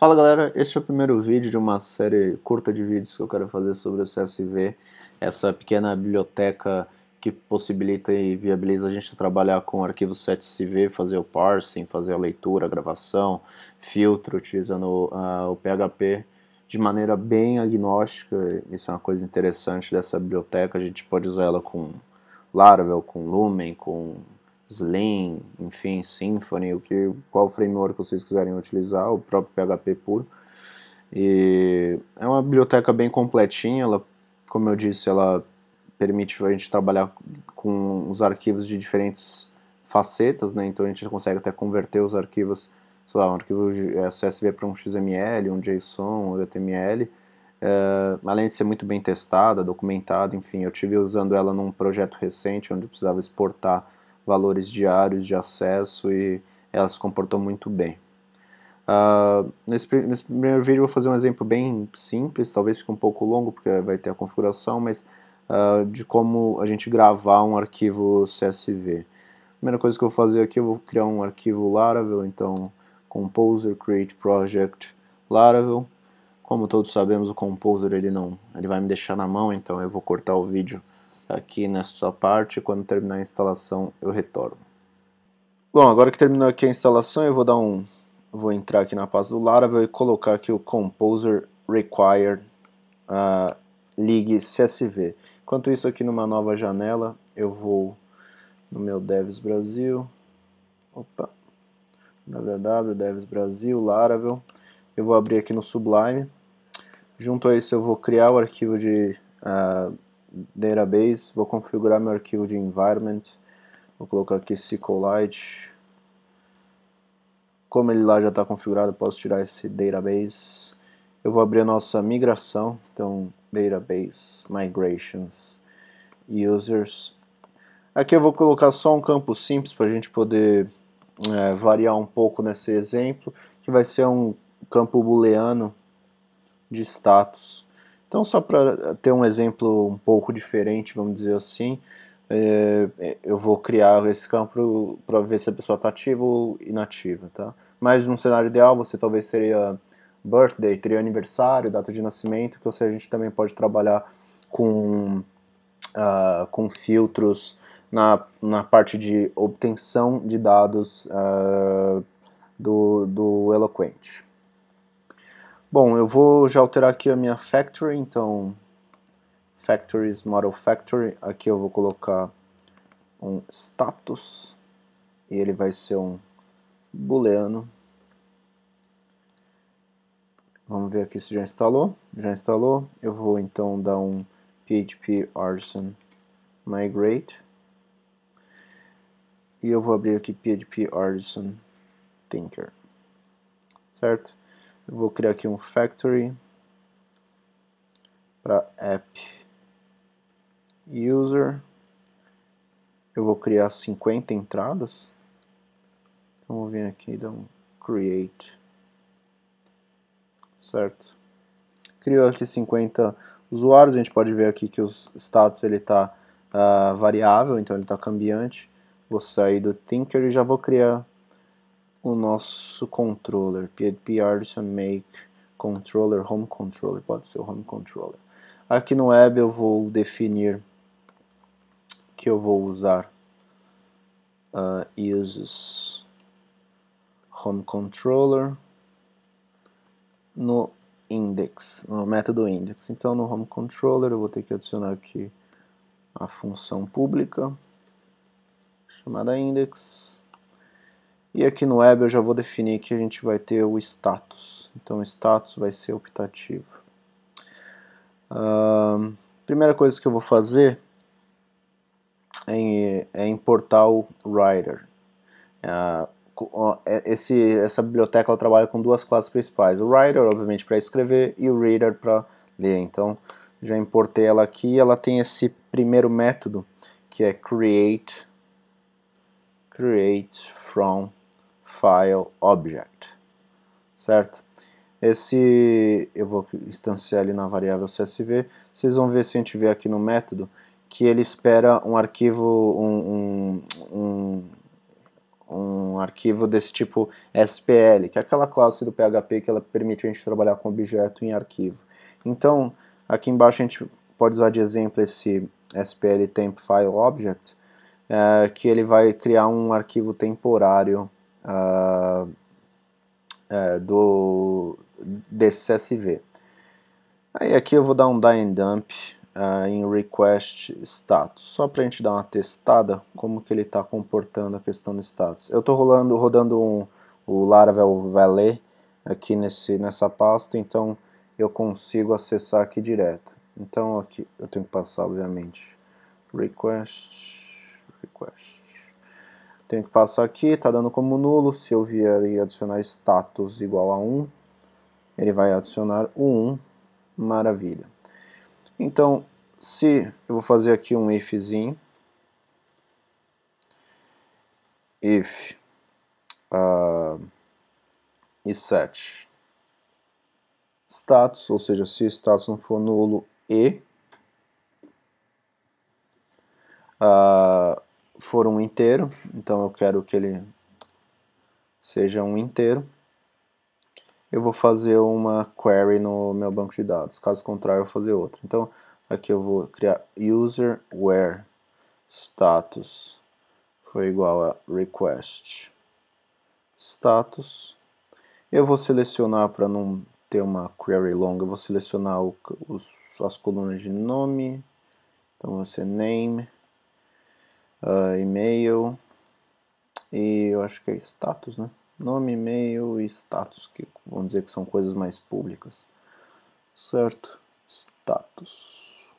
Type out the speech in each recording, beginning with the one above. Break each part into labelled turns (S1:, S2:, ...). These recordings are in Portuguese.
S1: Fala galera, este é o primeiro vídeo de uma série curta de vídeos que eu quero fazer sobre o CSV, essa pequena biblioteca que possibilita e viabiliza a gente trabalhar com arquivos CSV, fazer o parsing, fazer a leitura, a gravação, filtro, utilizando uh, o PHP de maneira bem agnóstica, isso é uma coisa interessante dessa biblioteca, a gente pode usar ela com Laravel, com Lumen, com Slim, enfim, Symfony, o que, qual framework vocês quiserem utilizar, o próprio PHP puro. E é uma biblioteca bem completinha, ela, como eu disse, ela permite a gente trabalhar com os arquivos de diferentes facetas, né? então a gente consegue até converter os arquivos, sei lá, um arquivo é, CSV para um XML, um JSON, um HTML, é, além de ser muito bem testada, documentada, enfim, eu tive usando ela num projeto recente onde eu precisava exportar valores diários de acesso e ela se comportou muito bem. Uh, nesse, nesse, primeiro vídeo eu vou fazer um exemplo bem simples, talvez fique um pouco longo porque vai ter a configuração, mas uh, de como a gente gravar um arquivo CSV. A primeira coisa que eu vou fazer aqui, eu vou criar um arquivo Laravel, então Composer Create Project Laravel. Como todos sabemos, o Composer ele não, ele vai me deixar na mão, então eu vou cortar o vídeo aqui nessa parte, quando terminar a instalação eu retorno. Bom, agora que terminou aqui a instalação, eu vou dar um, vou entrar aqui na pasta do Laravel e colocar aqui o Composer Required uh, Ligue CSV. Enquanto isso aqui numa nova janela, eu vou no meu Devs Brasil, opa, www, Devs Brasil, Laravel, eu vou abrir aqui no Sublime, junto a isso eu vou criar o arquivo de uh, database, vou configurar meu arquivo de environment, vou colocar aqui SQLite, como ele lá já está configurado, posso tirar esse database, eu vou abrir a nossa migração, então database, migrations, users, aqui eu vou colocar só um campo simples para a gente poder é, variar um pouco nesse exemplo, que vai ser um campo booleano de status. Então, só para ter um exemplo um pouco diferente, vamos dizer assim, é, eu vou criar esse campo para ver se a pessoa está ativa ou inativa, tá? Mas num cenário ideal, você talvez teria birthday, teria aniversário, data de nascimento, que ou seja, a gente também pode trabalhar com, uh, com filtros na, na parte de obtenção de dados uh, do, do Eloquent. Bom, eu vou já alterar aqui a minha factory, então factories, model factory, aqui eu vou colocar um status, e ele vai ser um booleano. Vamos ver aqui se já instalou. Já instalou. Eu vou então dar um php artisan migrate. E eu vou abrir aqui php artisan tinker. Certo? Eu vou criar aqui um factory para app user. Eu vou criar 50 entradas. Então vou vir aqui e dar um create. Certo? Criou aqui 50 usuários. A gente pode ver aqui que os status ele está uh, ah, variável, então ele está cambiante. Vou sair do Tinker e já vou criar o nosso controller, PHP Make Controller, Home Controller, pode ser o Home Controller. Aqui no web eu vou definir que eu vou usar uh, uses Home Controller no index, no método index. Então no Home Controller eu vou ter que adicionar aqui a função pública chamada index e aqui no web eu já vou definir que a gente vai ter o status. Então o status vai ser optativo. Uh, primeira coisa que eu vou fazer é, é importar o writer. Uh, esse, essa biblioteca trabalha com duas classes principais. O writer, obviamente, para escrever e o reader para ler. Então já importei ela aqui. Ela tem esse primeiro método que é create create from file object, certo? Esse eu vou instanciar ali na variável CSV. Vocês vão ver se a gente vê aqui no método que ele espera um arquivo, um, um, um, um arquivo desse tipo SPL, que é aquela classe do PHP que ela permite a gente trabalhar com objeto em arquivo. Então, aqui embaixo a gente pode usar de exemplo esse SPL temp file object, é, que ele vai criar um arquivo temporário é, do desse CSV. Aí aqui eu vou dar um die dump uh, em request status, só para a gente dar uma testada como que ele está comportando a questão do status. Eu estou rolando, rodando um, o Laravel Valet aqui nesse, nessa pasta, então eu consigo acessar aqui direto. Então aqui eu tenho que passar, obviamente, request, request. Tenho que passar aqui, está dando como nulo, se eu vier e adicionar status igual a 1, ele vai adicionar o 1, maravilha. Então, se eu vou fazer aqui um ifzinho, if uh, e set. Status, ou seja, se status não for nulo e uh, for um inteiro, então eu quero que ele seja um inteiro, eu vou fazer uma query no meu banco de dados. Caso contrário, eu vou fazer outra. Então, aqui eu vou criar user where status foi igual a request status. Eu vou selecionar para não ter uma query longa, eu vou selecionar o, os, as colunas de nome. Então, vai ser name, uh, e-mail e eu acho que é status, né? nome, e-mail e status, que vamos dizer que são coisas mais públicas. Certo? Status.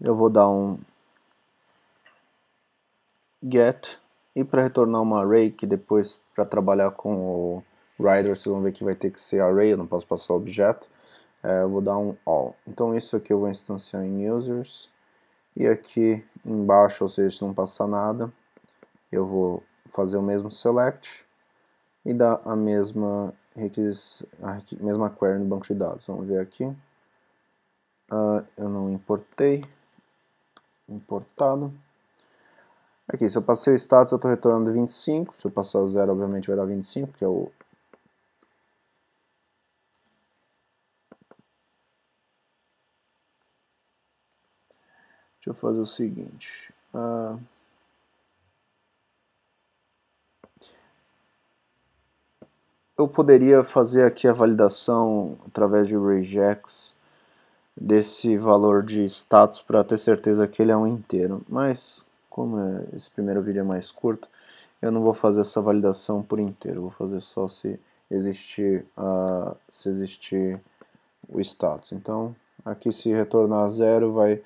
S1: Eu vou dar um get e para retornar uma array, que depois para trabalhar com o Rider vocês vão ver que vai ter que ser array, eu não posso passar objeto, é, eu vou dar um all. Então isso aqui eu vou instanciar em users e aqui embaixo, ou seja, se não passar nada, eu vou fazer o mesmo select e dar a mesma, a mesma query no banco de dados. Vamos ver aqui. Uh, eu não importei. Importado. Aqui, se eu passei o status, eu estou retornando 25. Se eu passar o zero, obviamente vai dar 25, que é o Deixa eu fazer o seguinte. Uh, eu poderia fazer aqui a validação através de regex desse valor de status para ter certeza que ele é um inteiro, mas como é, esse primeiro vídeo é mais curto, eu não vou fazer essa validação por inteiro, vou fazer só se existir, uh, se existir o status. Então, aqui se retornar zero vai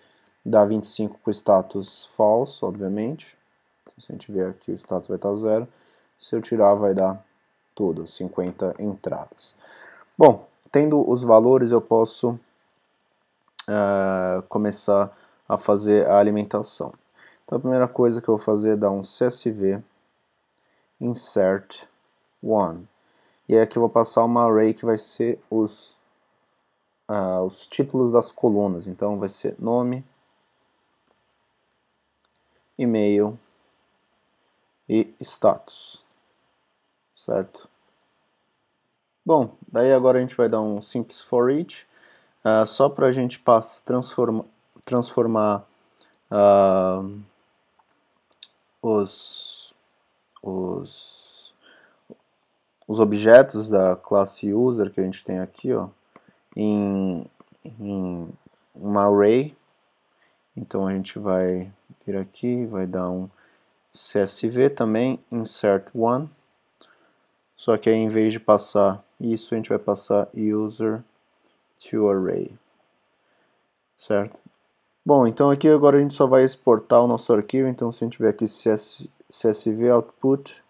S1: dar 25 com status false, obviamente. Então, se a gente ver aqui o status vai estar zero, se eu tirar vai dar tudo, 50 entradas. Bom, tendo os valores eu posso uh, começar a fazer a alimentação. Então a primeira coisa que eu vou fazer é dar um csv insert one. E aí aqui eu vou passar uma array que vai ser os, uh, os títulos das colunas. Então vai ser nome, e-mail e status certo? Bom, daí agora a gente vai dar um simples for each, uh, só para a gente transforma, transformar uh, os, os, os objetos da classe user que a gente tem aqui ó, em, em uma array. Então a gente vai vir aqui, vai dar um CSV também, insert one, só que aí, em vez de passar isso, a gente vai passar user to array. Certo? Bom, então aqui agora a gente só vai exportar o nosso arquivo. Então se a gente tiver aqui CS, CSV output,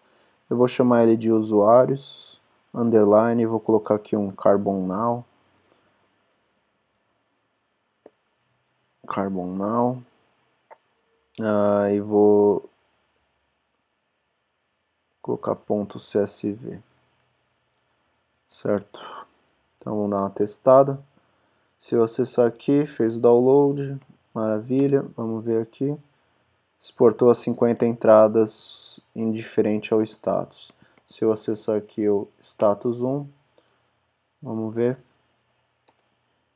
S1: eu vou chamar ele de usuários, underline, vou colocar aqui um carbon now. Carbon now. Uh, e vou colocar ponto .csv, certo? Então vamos dar uma testada. Se eu acessar aqui, fez o download, maravilha, vamos ver aqui. exportou as 50 entradas indiferente ao status. Se eu acessar aqui o status 1, vamos ver,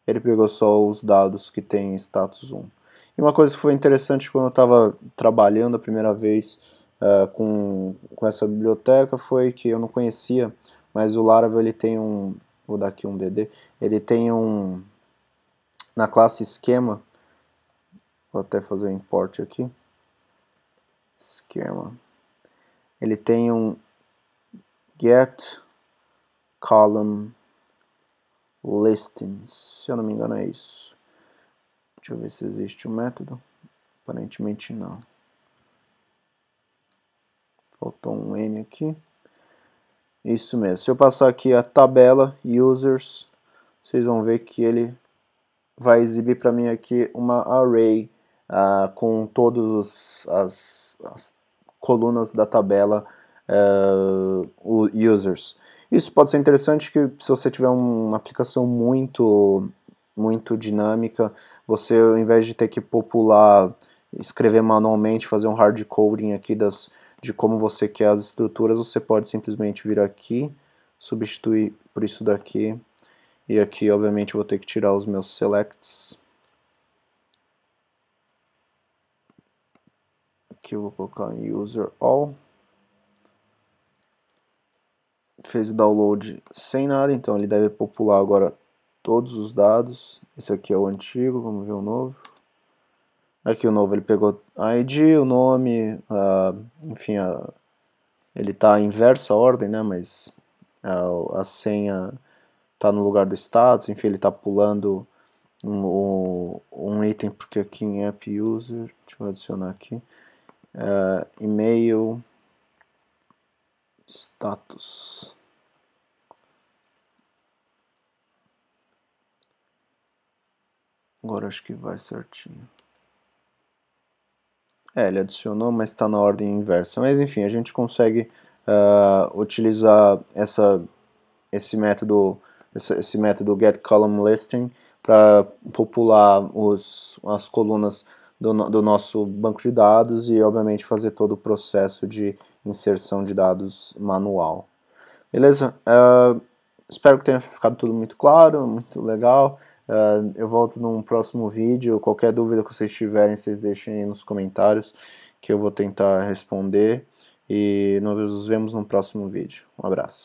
S1: ele pegou só os dados que tem status 1. E uma coisa que foi interessante quando eu estava trabalhando a primeira vez uh, com, com essa biblioteca foi que eu não conhecia, mas o Laravel ele tem um, vou dar aqui um DD, ele tem um, na classe esquema, vou até fazer um import aqui, esquema, ele tem um get column listings, se eu não me engano é isso. Deixa eu ver se existe um método. Aparentemente não. Faltou um N aqui. Isso mesmo. Se eu passar aqui a tabela users, vocês vão ver que ele vai exibir para mim aqui uma array uh, com todas as, as, colunas da tabela uh, users. Isso pode ser interessante que se você tiver uma aplicação muito muito dinâmica, você ao invés de ter que popular, escrever manualmente, fazer um hard coding aqui das de como você quer as estruturas, você pode simplesmente vir aqui, substituir por isso daqui, e aqui obviamente vou ter que tirar os meus selects. Aqui eu vou colocar user all. Fez o download sem nada, então ele deve popular agora todos os dados. Esse aqui é o antigo, vamos ver o novo. Aqui o novo ele pegou a ID, o nome, enfim, uh, ele está inversa a ordem, né, mas uh, a senha está no lugar do status, enfim, ele está pulando um, um, item, porque aqui em app user, deixa eu adicionar aqui, uh, e-mail, status. Agora acho que vai certinho. É, ele adicionou, mas está na ordem inversa. Mas enfim, a gente consegue uh, utilizar essa, esse método, esse, esse método getColumnListing para popular os, as colunas do, do nosso banco de dados e obviamente fazer todo o processo de inserção de dados manual. Beleza? Uh, espero que tenha ficado tudo muito claro, muito legal. Uh, eu volto num próximo vídeo. Qualquer dúvida que vocês tiverem, vocês deixem aí nos comentários que eu vou tentar responder. E nós nos vemos no próximo vídeo. Um abraço.